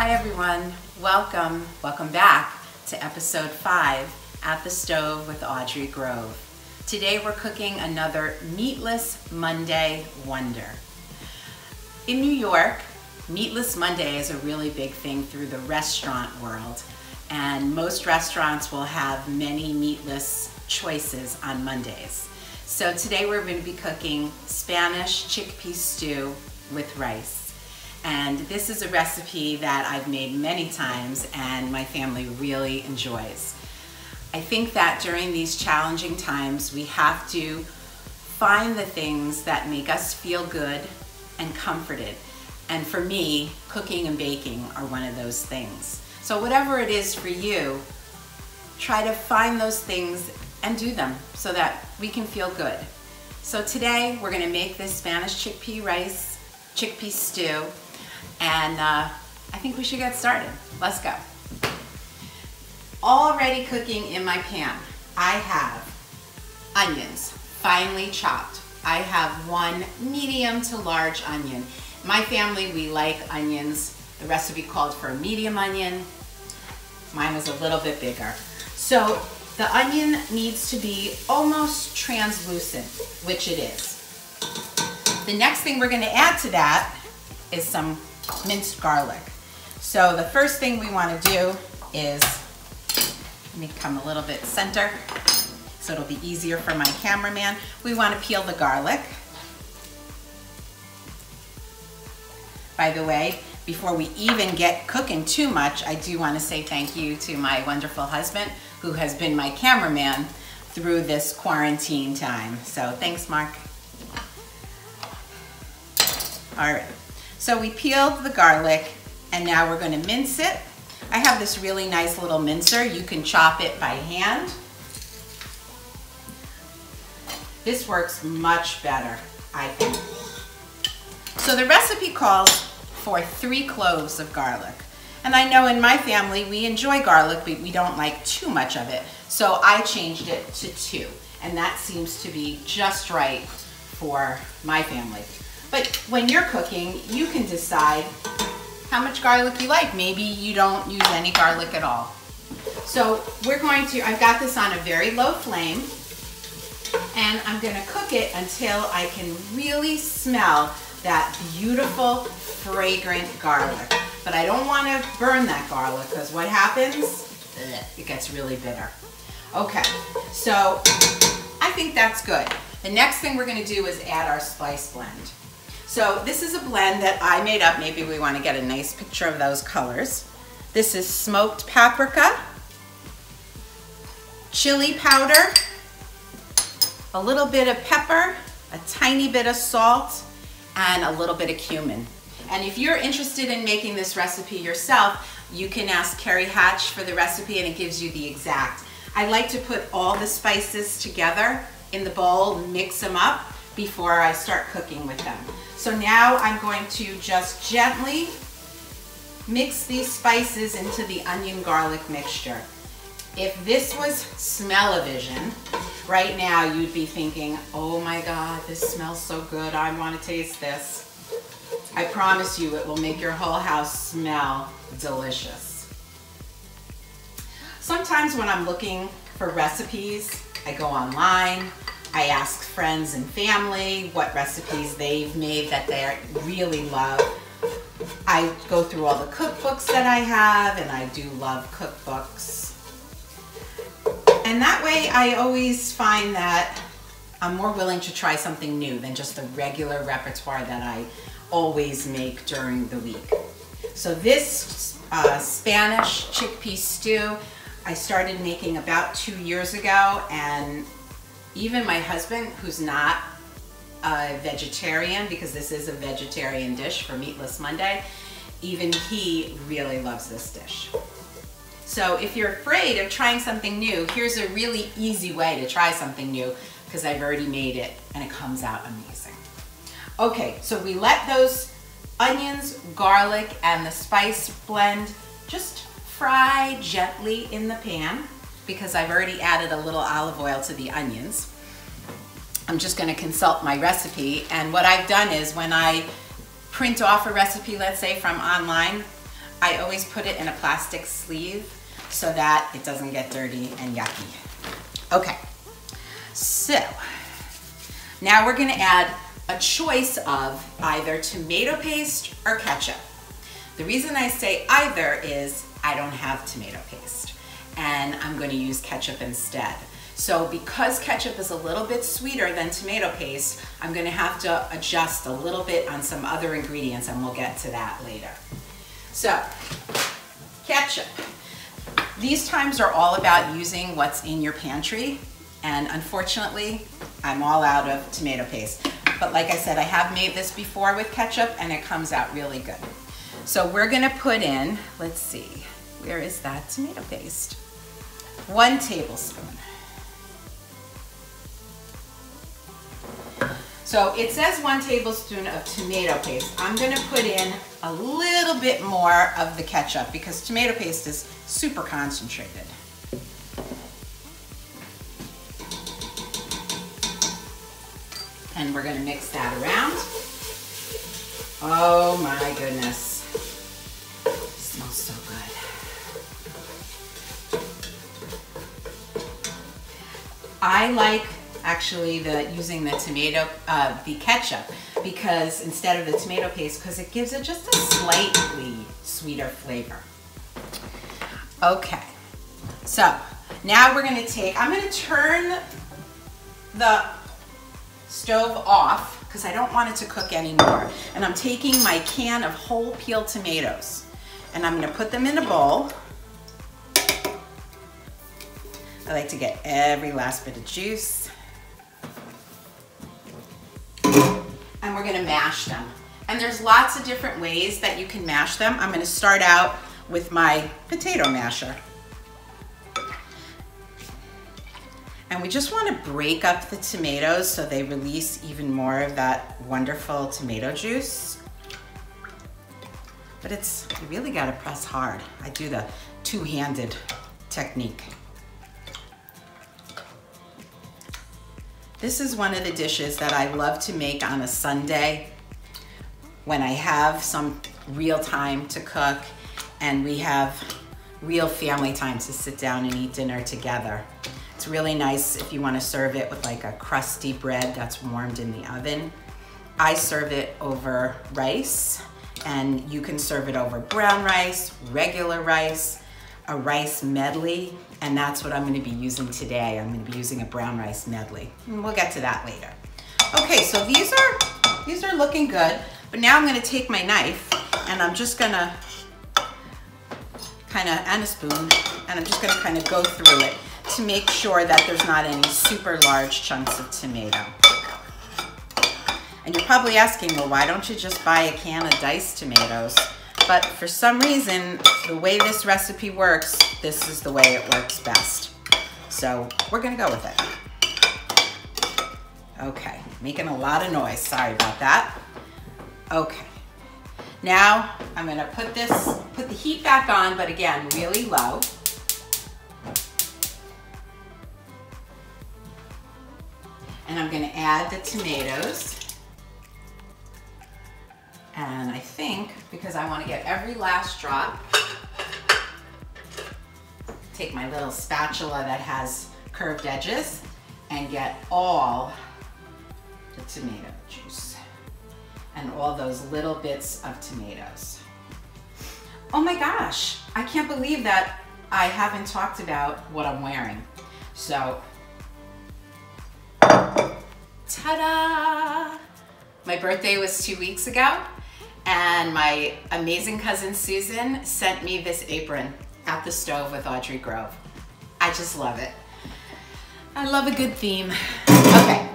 Hi everyone, welcome, welcome back to episode five, At the Stove with Audrey Grove. Today we're cooking another Meatless Monday Wonder. In New York, Meatless Monday is a really big thing through the restaurant world and most restaurants will have many meatless choices on Mondays. So today we're going to be cooking Spanish chickpea stew with rice. And this is a recipe that I've made many times and my family really enjoys. I think that during these challenging times, we have to find the things that make us feel good and comforted. And for me, cooking and baking are one of those things. So whatever it is for you, try to find those things and do them so that we can feel good. So today we're gonna make this Spanish chickpea rice, chickpea stew, and uh, I think we should get started. Let's go. Already cooking in my pan, I have onions, finely chopped. I have one medium to large onion. My family, we like onions. The recipe called for a medium onion. Mine was a little bit bigger. So the onion needs to be almost translucent, which it is. The next thing we're gonna add to that is some minced garlic. So the first thing we wanna do is, let me come a little bit center so it'll be easier for my cameraman. We wanna peel the garlic. By the way, before we even get cooking too much, I do wanna say thank you to my wonderful husband who has been my cameraman through this quarantine time. So thanks, Mark. All right, so we peeled the garlic and now we're gonna mince it. I have this really nice little mincer. You can chop it by hand. This works much better, I think. So the recipe calls for three cloves of garlic. And I know in my family, we enjoy garlic, but we don't like too much of it. So I changed it to two. And that seems to be just right for my family. But when you're cooking, you can decide how much garlic you like. Maybe you don't use any garlic at all. So we're going to, I've got this on a very low flame and I'm gonna cook it until I can really smell that beautiful, fragrant garlic. But I don't wanna burn that garlic because what happens? It gets really bitter. Okay, so I think that's good. The next thing we're gonna do is add our spice blend. So this is a blend that I made up. Maybe we wanna get a nice picture of those colors. This is smoked paprika, chili powder, a little bit of pepper, a tiny bit of salt, and a little bit of cumin. And if you're interested in making this recipe yourself, you can ask Carrie Hatch for the recipe and it gives you the exact. I like to put all the spices together in the bowl, mix them up before I start cooking with them. So now I'm going to just gently mix these spices into the onion garlic mixture. If this was smell-o-vision, right now you'd be thinking, oh my God, this smells so good. I want to taste this. I promise you it will make your whole house smell delicious. Sometimes when I'm looking for recipes, I go online, I ask friends and family what recipes they've made that they really love. I go through all the cookbooks that I have and I do love cookbooks. And that way I always find that I'm more willing to try something new than just the regular repertoire that I always make during the week. So this uh, Spanish chickpea stew, I started making about two years ago and even my husband, who's not a vegetarian, because this is a vegetarian dish for Meatless Monday, even he really loves this dish. So if you're afraid of trying something new, here's a really easy way to try something new because I've already made it and it comes out amazing. Okay, so we let those onions, garlic, and the spice blend just fry gently in the pan because I've already added a little olive oil to the onions. I'm just gonna consult my recipe and what I've done is when I print off a recipe, let's say from online, I always put it in a plastic sleeve so that it doesn't get dirty and yucky. Okay, so now we're gonna add a choice of either tomato paste or ketchup. The reason I say either is I don't have tomato paste and I'm gonna use ketchup instead. So because ketchup is a little bit sweeter than tomato paste, I'm gonna have to adjust a little bit on some other ingredients and we'll get to that later. So, ketchup. These times are all about using what's in your pantry and unfortunately, I'm all out of tomato paste. But like I said, I have made this before with ketchup and it comes out really good. So we're gonna put in, let's see, where is that tomato paste? One tablespoon. So it says one tablespoon of tomato paste. I'm gonna put in a little bit more of the ketchup because tomato paste is super concentrated. And we're gonna mix that around. Oh my goodness. I like actually the using the tomato, uh, the ketchup because instead of the tomato paste because it gives it just a slightly sweeter flavor. Okay, so now we're gonna take, I'm gonna turn the stove off because I don't want it to cook anymore. And I'm taking my can of whole peeled tomatoes and I'm gonna put them in a bowl. I like to get every last bit of juice. And we're gonna mash them. And there's lots of different ways that you can mash them. I'm gonna start out with my potato masher. And we just wanna break up the tomatoes so they release even more of that wonderful tomato juice. But it's, you really gotta press hard. I do the two-handed technique. This is one of the dishes that I love to make on a Sunday when I have some real time to cook and we have real family time to sit down and eat dinner together. It's really nice if you want to serve it with like a crusty bread that's warmed in the oven. I serve it over rice and you can serve it over brown rice, regular rice, a rice medley, and that's what I'm gonna be using today. I'm gonna be using a brown rice medley. And we'll get to that later. Okay, so these are, these are looking good, but now I'm gonna take my knife and I'm just gonna kind of, and a spoon, and I'm just gonna kind of go through it to make sure that there's not any super large chunks of tomato. And you're probably asking, well, why don't you just buy a can of diced tomatoes? But for some reason, the way this recipe works, this is the way it works best. So we're gonna go with it. Okay, making a lot of noise, sorry about that. Okay, now I'm gonna put this, put the heat back on, but again, really low. And I'm gonna add the tomatoes. And I think, because I wanna get every last drop, take my little spatula that has curved edges and get all the tomato juice and all those little bits of tomatoes. Oh my gosh, I can't believe that I haven't talked about what I'm wearing. So, ta-da! My birthday was two weeks ago and my amazing cousin Susan sent me this apron at the stove with Audrey Grove. I just love it. I love a good theme. Okay,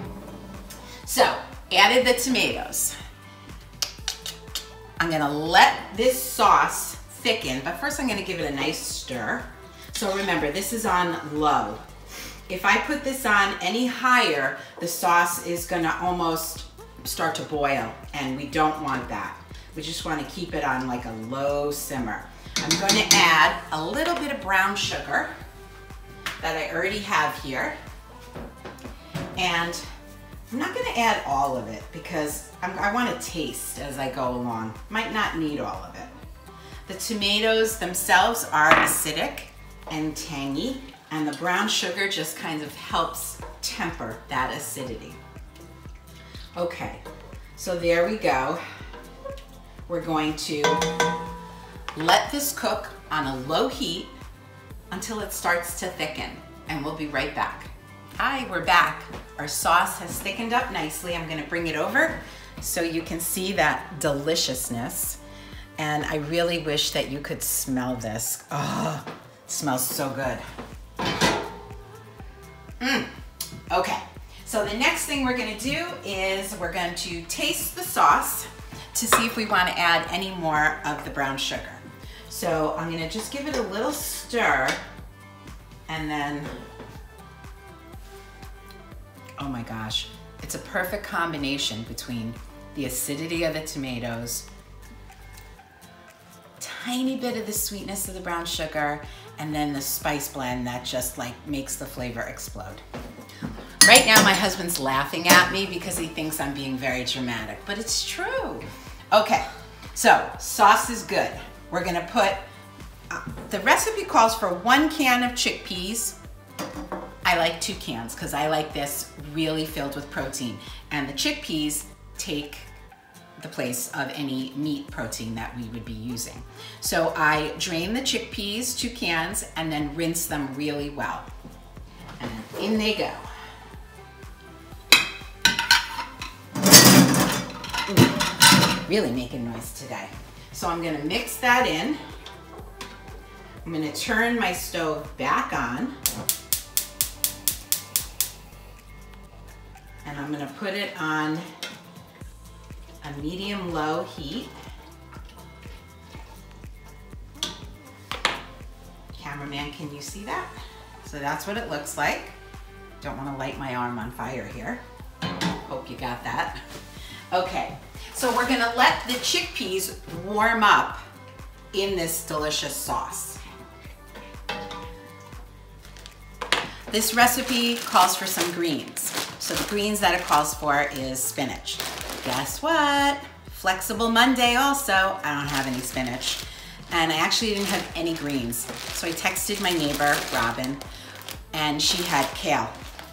so added the tomatoes. I'm gonna let this sauce thicken, but first I'm gonna give it a nice stir. So remember, this is on low. If I put this on any higher, the sauce is gonna almost start to boil, and we don't want that. We just wanna keep it on like a low simmer. I'm gonna add a little bit of brown sugar that I already have here. And I'm not gonna add all of it because I'm, i want to taste as I go along. Might not need all of it. The tomatoes themselves are acidic and tangy, and the brown sugar just kind of helps temper that acidity. Okay, so there we go. We're going to let this cook on a low heat until it starts to thicken, and we'll be right back. Hi, we're back. Our sauce has thickened up nicely. I'm gonna bring it over so you can see that deliciousness. And I really wish that you could smell this. Oh, smells so good. Mm. Okay, so the next thing we're gonna do is we're going to taste the sauce to see if we wanna add any more of the brown sugar. So I'm gonna just give it a little stir and then, oh my gosh, it's a perfect combination between the acidity of the tomatoes, tiny bit of the sweetness of the brown sugar, and then the spice blend that just like makes the flavor explode. Right now my husband's laughing at me because he thinks I'm being very dramatic, but it's true. Okay, so sauce is good. We're gonna put, uh, the recipe calls for one can of chickpeas. I like two cans because I like this really filled with protein. And the chickpeas take the place of any meat protein that we would be using. So I drain the chickpeas, two cans, and then rinse them really well. And in they go. Really making noise today. So I'm gonna mix that in. I'm gonna turn my stove back on. And I'm gonna put it on a medium low heat. Cameraman, can you see that? So that's what it looks like. Don't wanna light my arm on fire here. Hope you got that. Okay, so we're gonna let the chickpeas warm up in this delicious sauce. This recipe calls for some greens. So the greens that it calls for is spinach. Guess what? Flexible Monday also. I don't have any spinach. And I actually didn't have any greens. So I texted my neighbor, Robin, and she had kale.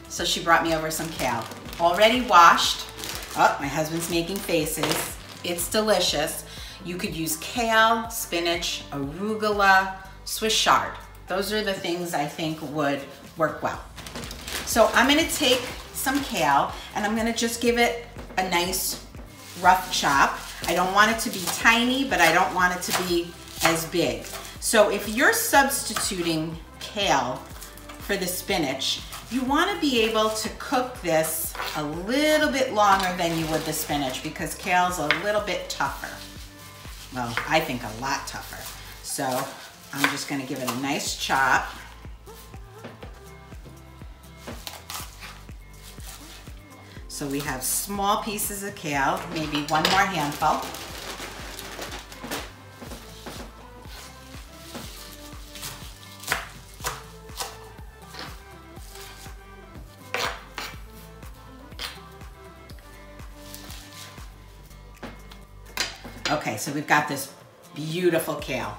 So she brought me over some kale. Already washed. Oh, my husband's making faces. It's delicious. You could use kale, spinach, arugula, Swiss chard. Those are the things I think would work well. So I'm gonna take some kale and I'm gonna just give it a nice rough chop. I don't want it to be tiny, but I don't want it to be as big. So if you're substituting kale for the spinach, you wanna be able to cook this a little bit longer than you would the spinach because kale's a little bit tougher. Well, I think a lot tougher. So I'm just gonna give it a nice chop. So we have small pieces of kale, maybe one more handful. So we've got this beautiful kale.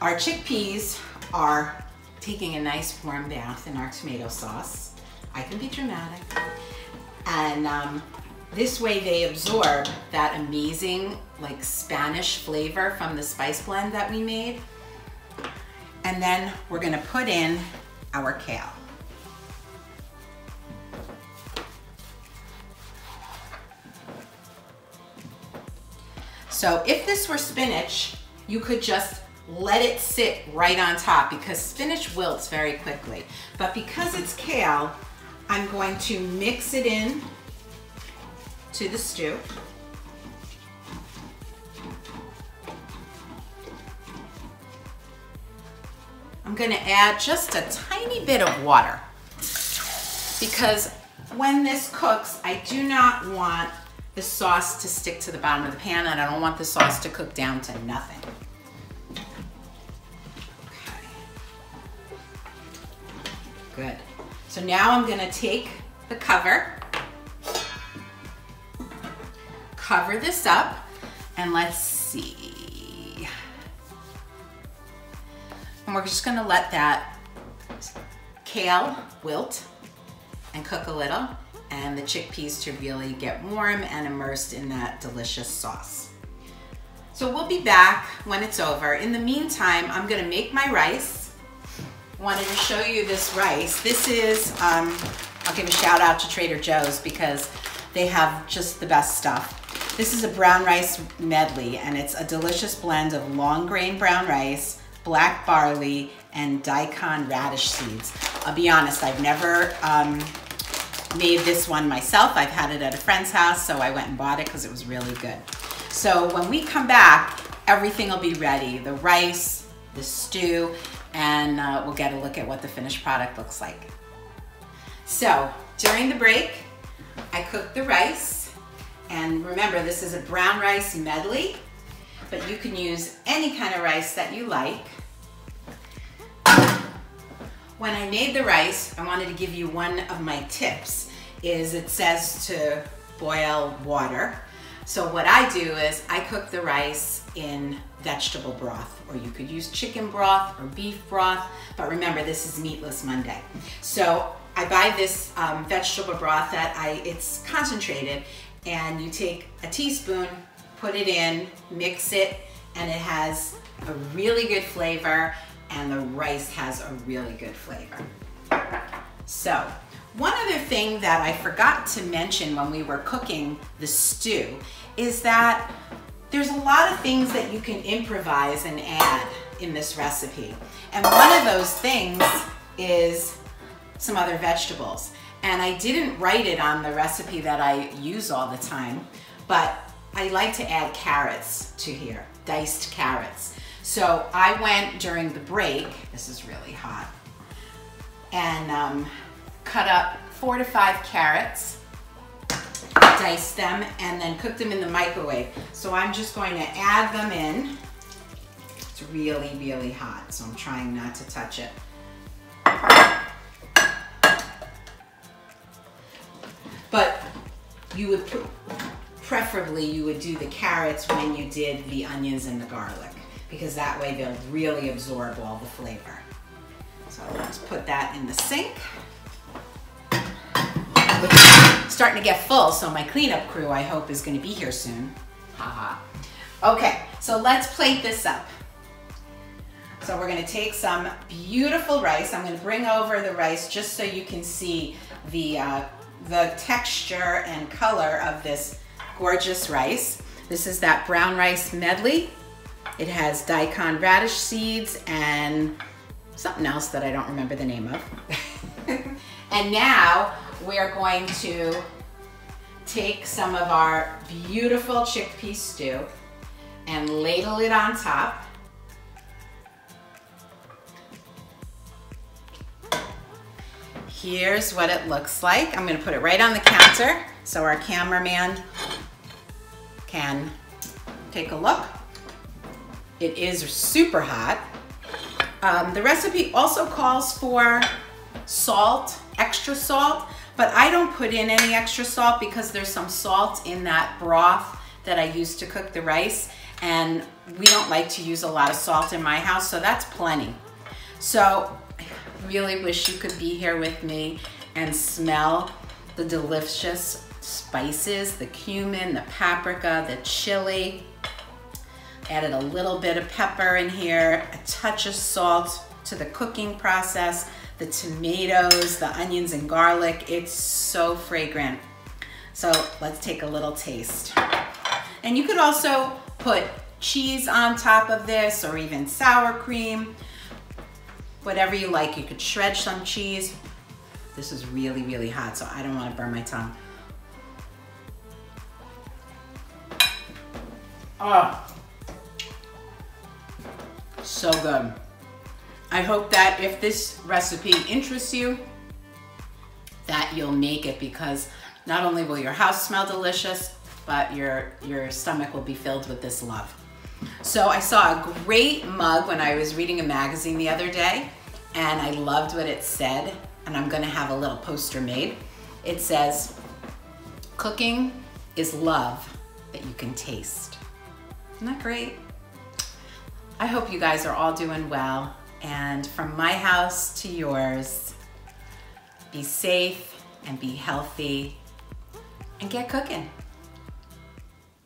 Our chickpeas are taking a nice warm bath in our tomato sauce. I can be dramatic. And um, this way they absorb that amazing like Spanish flavor from the spice blend that we made. And then we're gonna put in our kale. So if this were spinach, you could just let it sit right on top because spinach wilts very quickly. But because it's kale, I'm going to mix it in to the stew. I'm gonna add just a tiny bit of water because when this cooks, I do not want the sauce to stick to the bottom of the pan and I don't want the sauce to cook down to nothing. Okay. Good. So now I'm gonna take the cover, cover this up, and let's see. And we're just gonna let that kale wilt and cook a little and the chickpeas to really get warm and immersed in that delicious sauce. So we'll be back when it's over. In the meantime, I'm gonna make my rice. Wanted to show you this rice. This is, um, I'll give a shout out to Trader Joe's because they have just the best stuff. This is a brown rice medley and it's a delicious blend of long grain brown rice, black barley, and daikon radish seeds. I'll be honest, I've never um, made this one myself. I've had it at a friend's house, so I went and bought it because it was really good. So when we come back, everything will be ready. The rice, the stew, and uh, we'll get a look at what the finished product looks like. So during the break, I cooked the rice. And remember, this is a brown rice medley, but you can use any kind of rice that you like. When I made the rice, I wanted to give you one of my tips, is it says to boil water. So what I do is I cook the rice in vegetable broth, or you could use chicken broth or beef broth, but remember this is Meatless Monday. So I buy this um, vegetable broth that I, it's concentrated, and you take a teaspoon, put it in, mix it, and it has a really good flavor and the rice has a really good flavor. So, one other thing that I forgot to mention when we were cooking the stew is that there's a lot of things that you can improvise and add in this recipe. And one of those things is some other vegetables. And I didn't write it on the recipe that I use all the time, but I like to add carrots to here, diced carrots. So I went during the break, this is really hot, and um, cut up four to five carrots, diced them, and then cooked them in the microwave. So I'm just going to add them in. It's really, really hot, so I'm trying not to touch it. But you would, preferably you would do the carrots when you did the onions and the garlic because that way they'll really absorb all the flavor. So let's put that in the sink. starting to get full, so my cleanup crew I hope is gonna be here soon. Haha. okay, so let's plate this up. So we're gonna take some beautiful rice. I'm gonna bring over the rice just so you can see the, uh, the texture and color of this gorgeous rice. This is that brown rice medley. It has daikon radish seeds and something else that I don't remember the name of. and now we're going to take some of our beautiful chickpea stew and ladle it on top. Here's what it looks like. I'm gonna put it right on the counter so our cameraman can take a look. It is super hot. Um, the recipe also calls for salt, extra salt, but I don't put in any extra salt because there's some salt in that broth that I use to cook the rice and we don't like to use a lot of salt in my house, so that's plenty. So I really wish you could be here with me and smell the delicious spices, the cumin, the paprika, the chili, Added a little bit of pepper in here, a touch of salt to the cooking process, the tomatoes, the onions and garlic. It's so fragrant. So let's take a little taste. And you could also put cheese on top of this or even sour cream, whatever you like. You could shred some cheese. This is really, really hot, so I don't wanna burn my tongue. Oh, so good. I hope that if this recipe interests you, that you'll make it because not only will your house smell delicious, but your, your stomach will be filled with this love. So I saw a great mug when I was reading a magazine the other day and I loved what it said and I'm gonna have a little poster made. It says, cooking is love that you can taste. Isn't that great? I hope you guys are all doing well. And from my house to yours, be safe and be healthy and get cooking.